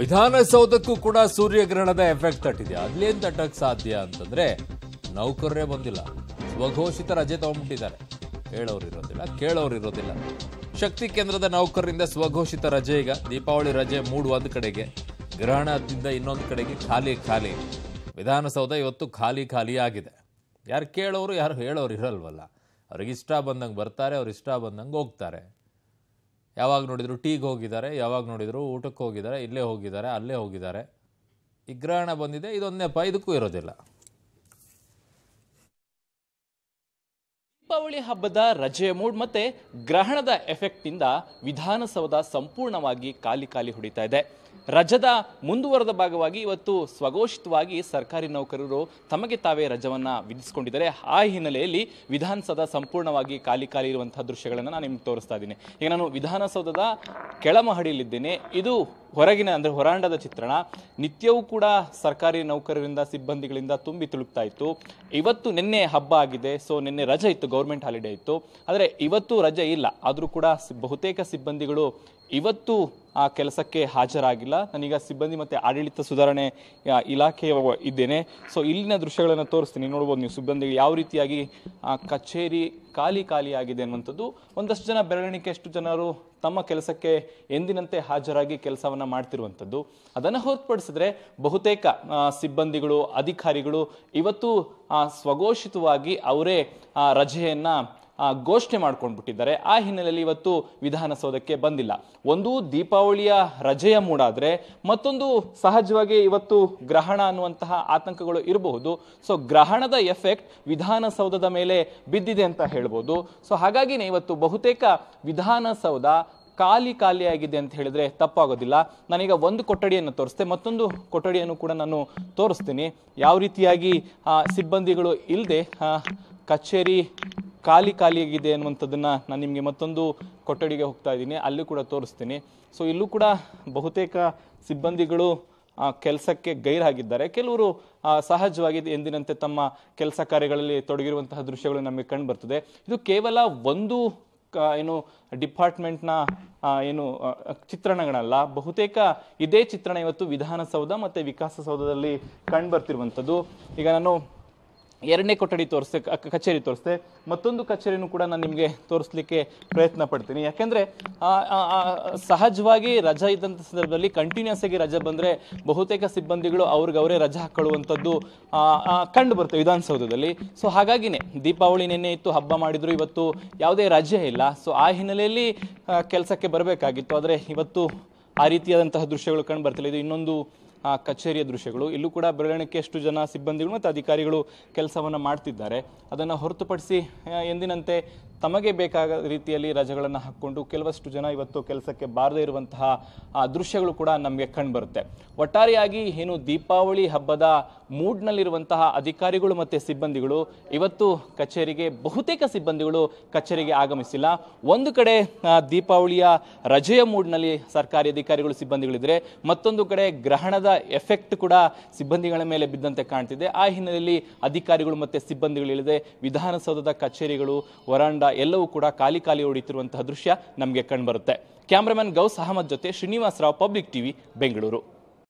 ವಿಧಾನಸೌಧಕ್ಕೂ ಕೂಡ ಸೂರ್ಯಗ್ರಹಣದ ಎಫೆಕ್ಟ್ ತಟ್ಟಿದೆ. ಅಲ್ಲೇನ್ ತಟ್ಟಕ್ ಸಾಧ್ಯ ಅಂತಂದ್ರೆ ನೌಕರರೇ ಬಂದಿಲ್ಲ. ಸ್ವಘೋಷಿತ ರಜೆ ತಗೊಂಡ್ಬಿಟ್ಟಿದ್ದಾರೆ. ಹೇಳೋರು ಇರೋದಿಲ್ಲ ಕೇಳೋರು ಇರೋದಿಲ್ಲ ಶಕ್ತಿ ಕೇಂದ್ರದ ನೌಕರರಿಂದ ಸ್ವಘೋಷಿತ ರಜೆ ಈಗ. ದೀಪಾವಳಿ ರಜೆ ಮೂಡು ಒಂದು ಕಡೆಗೆ, ಗ್ರಹಣದಿಂದ ಇನ್ನೊಂದು ಕಡೆಗೆ ಖಾಲಿ ಖಾಲಿ. ವಿಧಾನಸೌಧ ಇವತ್ತು ಖಾಲಿ ಖಾಲಿ ಆಗಿದೆ. ಯಾರು ಕೇಳೋರು ಯಾರು ಹೇಳೋರು ಇರಲ್ವಲ್ಲ ಅವ್ರಿಗೆ ಇಷ್ಟ ಬಂದಂಗೆ ಬರ್ತಾರೆ ಅವ್ರು ಇಷ್ಟ ಬಂದಂಗೆ ಹೋಗ್ತಾರೆ. ಯಾವಾಗ ನೋಡಿದ್ರು ಟೀಗೆ ಹೋಗಿದ್ದಾರೆ, ಯಾವಾಗ ನೋಡಿದ್ರು ಊಟಕ್ಕೆ ಹೋಗಿದ್ದಾರೆ, ಇಲ್ಲೇ ಹೋಗಿದ್ದಾರೆ, ಅಲ್ಲೇ ಹೋಗಿದ್ದಾರೆ. ವಿಗ್ರಹಣ ಗ್ರಹಣ ಬಂದಿದೆ, ಇದೊಂದೇ ಪ ಇದಕ್ಕೂ ಇರೋದಿಲ್ಲ. ದೀಪಾವಳಿ ಹಬ್ಬದ ರಜೆಯ ಮೂಡ್ ಮತ್ತೆ ಗ್ರಹಣದ ಎಫೆಕ್ಟ್ ಇಂದ ವಿಧಾನಸೌಧ ಸಂಪೂರ್ಣವಾಗಿ ಖಾಲಿ ಖಾಲಿ ಹೊಡಿತಾ ಇದೆ. ರಜದ ಮುಂದುವರೆದ ಭಾಗವಾಗಿ ಇವತ್ತು ಸ್ವಘೋಷಿತವಾಗಿ ಸರ್ಕಾರಿ ನೌಕರರು ತಮಗೆ ತಾವೇ ರಜವನ್ನು ವಿಧಿಸಿಕೊಂಡಿದ್ದಾರೆ. ಆ ಹಿನ್ನೆಲೆಯಲ್ಲಿ ವಿಧಾನಸೌಧ ಸಂಪೂರ್ಣವಾಗಿ ಖಾಲಿ ಖಾಲಿ ಇರುವಂತಹ ದೃಶ್ಯಗಳನ್ನು ನಾನು ನಿಮ್ಗೆ ತೋರಿಸ್ತಾ ಇದ್ದೀನಿ. ಈಗ ನಾನು ವಿಧಾನಸೌಧದ ಕೆಳಮಹಡಿಯಲ್ಲಿದ್ದೇನೆ. ಇದು ಹೊರಗಿನ ಅಂದರೆ ಹೊರಾಂಡದ ಚಿತ್ರಣ. ನಿತ್ಯವೂ ಕೂಡ ಸರ್ಕಾರಿ ನೌಕರರಿಂದ, ಸಿಬ್ಬಂದಿಗಳಿಂದ ತುಂಬಿ ತುಳುಕ್ತಾ ಇತ್ತು. ಇವತ್ತು ನಿನ್ನೆ ಹಬ್ಬ ಆಗಿದೆ. ಸೊ ನಿನ್ನೆ ರಜೆ ಇತ್ತು ಗೌರ್ಮೆಂಟ್ ಹಾಲಿಡೇ ಇತ್ತು. ಆದರೆ ಇವತ್ತು ರಜೆ ಇಲ್ಲ. ಆದರೂ ಕೂಡ ಬಹುತೇಕ ಸಿಬ್ಬಂದಿಗಳು ಇವತ್ತು ಆ ಕೆಲಸಕ್ಕೆ ಹಾಜರಾಗಿಲ್ಲ. ನಾನೀಗ ಸಿಬ್ಬಂದಿ ಮತ್ತು ಆಡಳಿತ ಸುಧಾರಣೆ ಇಲಾಖೆ ಇಲಾಖೆಯ ಇದ್ದೇನೆ. ಸೊ ಇಲ್ಲಿನ ದೃಶ್ಯಗಳನ್ನು ತೋರಿಸ್ತೀನಿ. ನೋಡ್ಬೋದು ನೀವು ಸಿಬ್ಬಂದಿಗಳು ಯಾವ ರೀತಿಯಾಗಿ ಆ, ಕಚೇರಿ ಖಾಲಿ ಖಾಲಿ ಆಗಿದೆ ಅನ್ನುವಂಥದ್ದು. ಒಂದಷ್ಟು ಜನ ಬೆರಳಿಕೆ ಎಷ್ಟು ಜನರು ತಮ್ಮ ಕೆಲಸಕ್ಕೆ ಎಂದಿನಂತೆ ಹಾಜರಾಗಿ ಕೆಲಸವನ್ನು ಮಾಡ್ತಿರುವಂಥದ್ದು. ಅದನ್ನು ಹೊರತುಪಡಿಸಿದ್ರೆ ಬಹುತೇಕ ಸಿಬ್ಬಂದಿಗಳು ಅಧಿಕಾರಿಗಳು ಇವತ್ತು ಸ್ವಘೋಷಿತವಾಗಿ ಅವರೇ ರಜೆಯನ್ನ ಘೋಷಣೆ ಮಾಡ್ಕೊಂಡ್ಬಿಟ್ಟಿದ್ದಾರೆ. ಆ ಹಿನ್ನೆಲೆಯಲ್ಲಿ ಇವತ್ತು ವಿಧಾನಸೌಧಕ್ಕೆ ಬಂದಿಲ್ಲ. ಒಂದು ದೀಪಾವಳಿಯ ರಜೆಯ ಮೂಡಾದ್ರೆ ಮತ್ತೊಂದು ಸಹಜವಾಗಿ ಇವತ್ತು ಗ್ರಹಣ ಅನ್ನುವಂತಹ ಆತಂಕಗಳು ಇರಬಹುದು. ಸೊ ಗ್ರಹಣದ ಎಫೆಕ್ಟ್ ವಿಧಾನಸೌಧದ ಮೇಲೆ ಬಿದ್ದಿದೆ ಅಂತ ಹೇಳ್ಬೋದು. ಸೊ ಹಾಗಾಗಿನೇ ಇವತ್ತು ಬಹುತೇಕ ವಿಧಾನಸೌಧ ಖಾಲಿ ಖಾಲಿಯಾಗಿದೆ ಅಂತ ಹೇಳಿದ್ರೆ ತಪ್ಪಾಗೋದಿಲ್ಲ. ನಾನೀಗ ಒಂದು ಕೊಠಡಿಯನ್ನು ತೋರಿಸ್ತೆ, ಮತ್ತೊಂದು ಕೊಠಡಿಯನ್ನು ಕೂಡ ನಾನು ತೋರಿಸ್ತೀನಿ. ಯಾವ ರೀತಿಯಾಗಿ ಸಿಬ್ಬಂದಿಗಳು ಇಲ್ಲದೆ ಕಚೇರಿ ಖಾಲಿ ಖಾಲಿಯಾಗಿದೆ ಅನ್ನುವಂಥದ್ದನ್ನ ನಾನು ನಿಮಗೆ ಮತ್ತೊಂದು ಕೊಠಡಿಗೆ ಹೋಗ್ತಾ ಇದ್ದೀನಿ. ಅಲ್ಲೂ ಕೂಡ ತೋರಿಸ್ತೀನಿ. ಸೊ ಇಲ್ಲೂ ಕೂಡ ಬಹುತೇಕ ಸಿಬ್ಬಂದಿಗಳು ಕೆಲಸಕ್ಕೆ ಗೈರಾಗಿದ್ದಾರೆ. ಕೆಲವರು ಸಹಜವಾಗಿ ಎಂದಿನಂತೆ ತಮ್ಮ ಕೆಲಸ ಕಾರ್ಯಗಳಲ್ಲಿ ತೊಡಗಿರುವಂತಹ ದೃಶ್ಯಗಳು ನಮಗೆ ಕಂಡು ಬರ್ತದೆ. ಇದು ಕೇವಲ ಒಂದು ಏನು ಡಿಪಾರ್ಟ್ಮೆಂಟ್ನ ಏನು ಚಿತ್ರಣಗಳಲ್ಲ. ಬಹುತೇಕ ಇದೇ ಚಿತ್ರಣ ಇವತ್ತು ವಿಧಾನಸೌಧ ಮತ್ತೆ ವಿಕಾಸಸೌಧದಲ್ಲಿ ಕಂಡು ಬರ್ತಿರುವಂಥದ್ದು. ಈಗ ನಾನು ಎರಡನೇ ಕೊಠಡಿ ತೋರಿಸ್ತೆ ಕಚೇರಿ ತೋರಿಸ್ತೆ ಮತ್ತೊಂದು ಕಚೇರಿನೂ ಕೂಡ ನಾನು ನಿಮಗೆ ತೋರಿಸ್ಲಿಕ್ಕೆ ಪ್ರಯತ್ನ ಪಡ್ತೀನಿ. ಯಾಕೆಂದರೆ ಸಹಜವಾಗಿ ರಜಾ ಇದ್ದಂಥ ಸಂದರ್ಭದಲ್ಲಿ ಕಂಟಿನ್ಯೂಸ್ ಆಗಿ ರಜೆ ಬಂದರೆ ಬಹುತೇಕ ಸಿಬ್ಬಂದಿಗಳು ಅವ್ರಿಗೆ ಅವರೇ ರಜೆ ಆ, ಕಂಡು ಬರ್ತವೆ ವಿಧಾನಸೌಧದಲ್ಲಿ. ಸೊ ಹಾಗಾಗಿನೇ ದೀಪಾವಳಿ ನೆನ್ನೆ ಇತ್ತು ಹಬ್ಬ ಮಾಡಿದ್ರು ಇವತ್ತು ಯಾವುದೇ ರಜೆ ಇಲ್ಲ. ಸೊ ಆ ಹಿನ್ನೆಲೆಯಲ್ಲಿ ಕೆಲಸಕ್ಕೆ ಬರಬೇಕಾಗಿತ್ತು. ಆದರೆ ಇವತ್ತು ಆ ರೀತಿಯಾದಂತಹ ದೃಶ್ಯಗಳು ಕಂಡು ಬರ್ತಿಲ್ಲ. ಇದು ಇನ್ನೊಂದು ಕಚೇರಿಯ ದೃಶ್ಯಗಳು. ಇಲ್ಲೂ ಕೂಡ ಬೆರಳಿಕೆ ಎಷ್ಟು ಜನ ಸಿಬ್ಬಂದಿಗಳು ಮತ್ತು ಅಧಿಕಾರಿಗಳು ಕೆಲಸವನ್ನು ಮಾಡ್ತಿದ್ದಾರೆ. ಅದನ್ನು ಹೊರತುಪಡಿಸಿ ಎಂದಿನಂತೆ ತಮಗೆ ಬೇಕಾದ ರೀತಿಯಲ್ಲಿ ರಜೆಗಳನ್ನು ಹಾಕ್ಕೊಂಡು ಕೆಲವಷ್ಟು ಜನ ಇವತ್ತು ಕೆಲಸಕ್ಕೆ ಬಾರದೇ ಇರುವಂತಹ ದೃಶ್ಯಗಳು ಕೂಡ ನಮಗೆ ಕಂಡುಬರುತ್ತೆ ಒಟ್ಟಾರೆಯಾಗಿ ಏನು ದೀಪಾವಳಿ ಹಬ್ಬದ ಮೂಡ್ನಲ್ಲಿರುವಂತಹ ಅಧಿಕಾರಿಗಳು ಮತ್ತು ಸಿಬ್ಬಂದಿಗಳು ಇವತ್ತು ಕಚೇರಿಗೆ, ಬಹುತೇಕ ಸಿಬ್ಬಂದಿಗಳು ಕಚೇರಿಗೆ ಆಗಮಿಸಿಲ್ಲ. ಒಂದು ಕಡೆ ದೀಪಾವಳಿಯ ರಜೆಯ ಮೂಡ್ನಲ್ಲಿ ಸರ್ಕಾರಿ ಅಧಿಕಾರಿಗಳು ಸಿಬ್ಬಂದಿಗಳಿದ್ರೆ, ಮತ್ತೊಂದು ಕಡೆ ಗ್ರಹಣದ ಎಫೆಕ್ಟ್ ಕೂಡ ಸಿಬ್ಬಂದಿಗಳ ಮೇಲೆ ಬಿದ್ದಂತೆ ಕಾಣ್ತಿದೆ. ಆ ಹಿನ್ನೆಲೆಯಲ್ಲಿ ಅಧಿಕಾರಿಗಳು ಮತ್ತೆ ಸಿಬ್ಬಂದಿಗಳಿಲ್ಲದೆ ವಿಧಾನಸೌಧದ ಕಚೇರಿಗಳು, ವರಾಂಡ ಎಲ್ಲವೂ ಕೂಡ ಖಾಲಿ ಖಾಲಿ ಹೊಡಿತಿರುವಂತಹ ದೃಶ್ಯ ನಮಗೆ ಕಂಡುಬರುತ್ತೆ. ಕ್ಯಾಮ್ರಾಮನ್ ಗೌಸ್ ಅಹಮದ್ ಜೊತೆ ಶ್ರೀನಿವಾಸ್ ರಾವ್ ಪಬ್ಲಿಕ್ ಟಿವಿ, ಬೆಂಗಳೂರು.